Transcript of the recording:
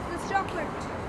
this chocolate.